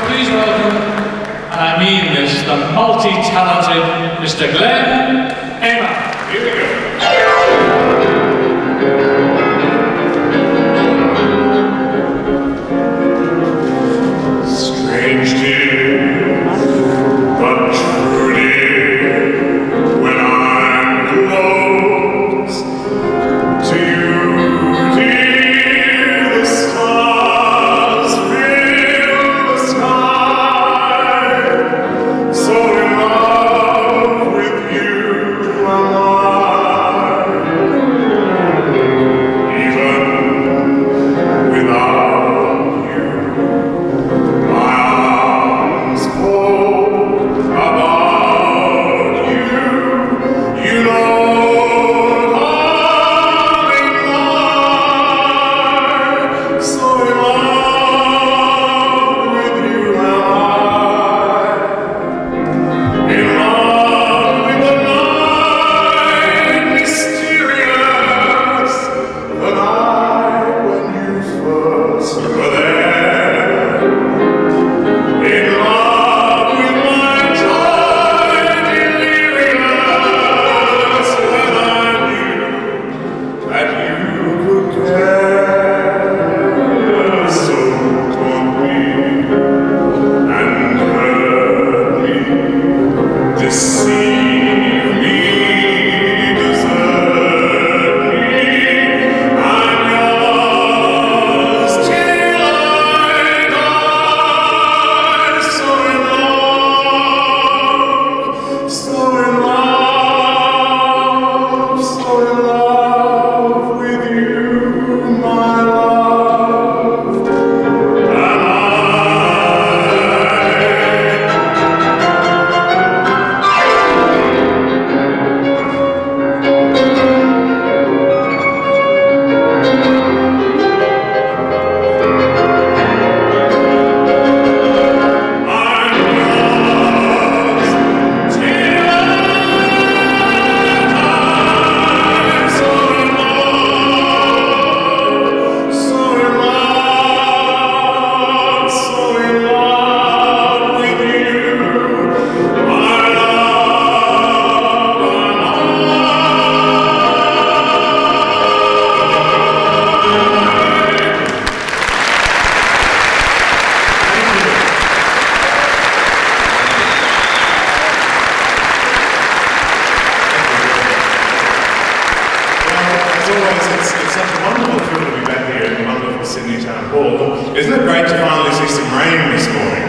Please welcome, uh, and I mean this, the multi-talented Mr. Glenn Isn't it great to finally see some rain this morning?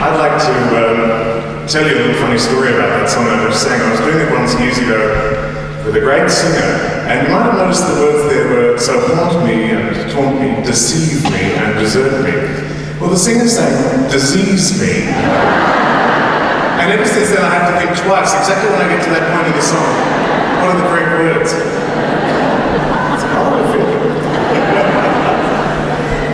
I'd like to um, tell you a little funny story about that song I just sang. I was doing it once years ago with a great singer, and you might have noticed the words there were so haunt me and taunt me, deceive me and desert me. Well, the singer sang disease me. And ever since then, I have to think twice, exactly when I get to that point in the song. What are the correct words? It's horrible.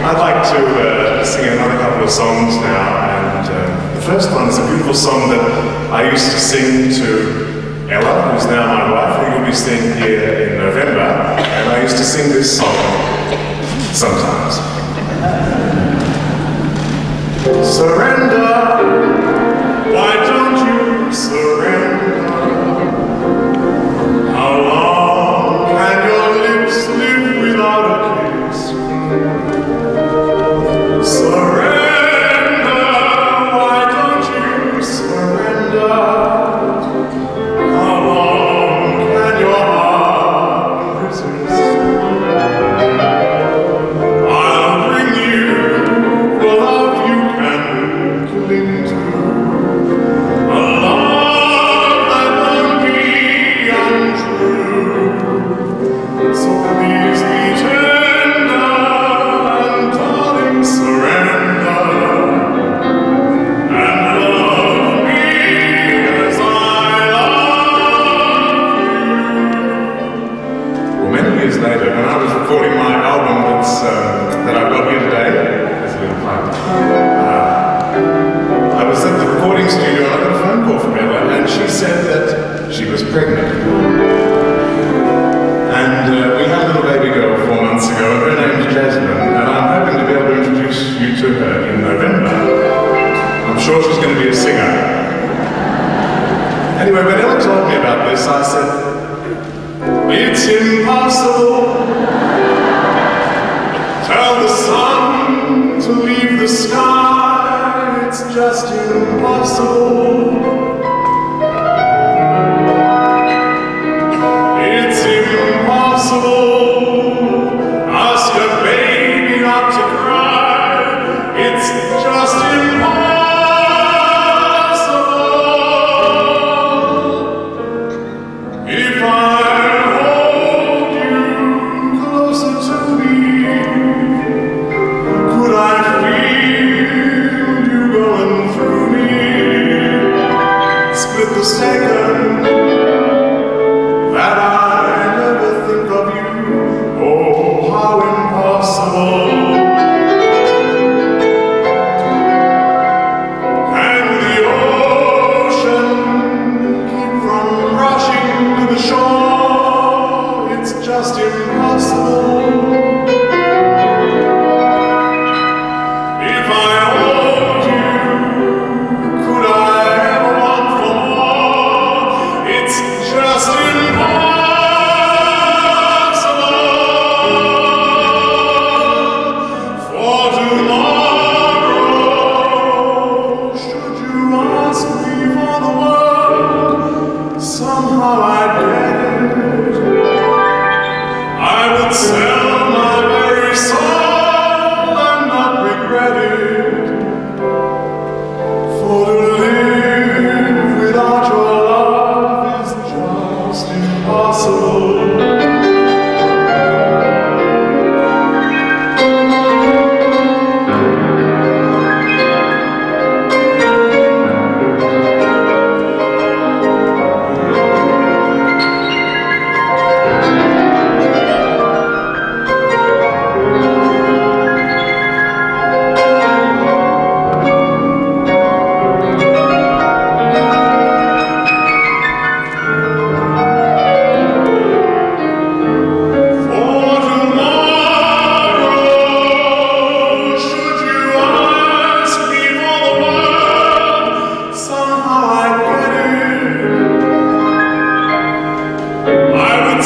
I'd like to uh, sing another couple of songs now, and uh, the first one is a beautiful song that I used to sing to Ella, who's now my wife, who you'll be seeing here in November, and I used to sing this song sometimes. Surrender. I said, It's impossible. Tell the sun to leave the sky, it's just impossible.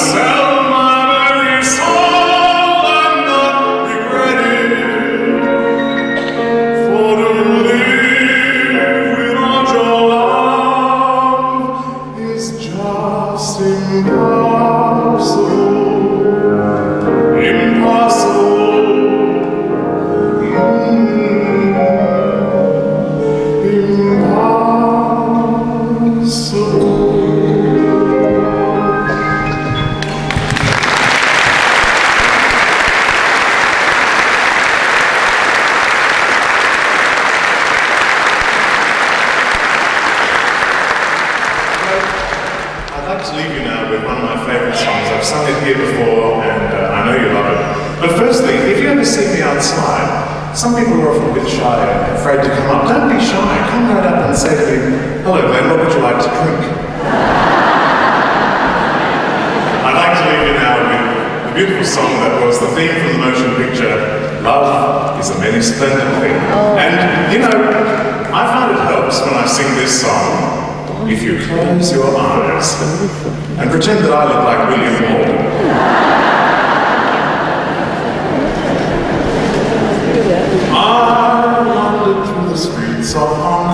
Yes. smile. Some people are often a bit shy and afraid to come up. Don't be shy. Come right up and say to me, hello Glenn, what would you like to drink? I'd like to leave you now with the beautiful song that was the theme for the motion picture, Love is a Many Splendoured Thing. Oh. And, you know, I find it helps when I sing this song if you close your eyes and pretend that I look like William Morgan. I wandered through the streets of Harlem.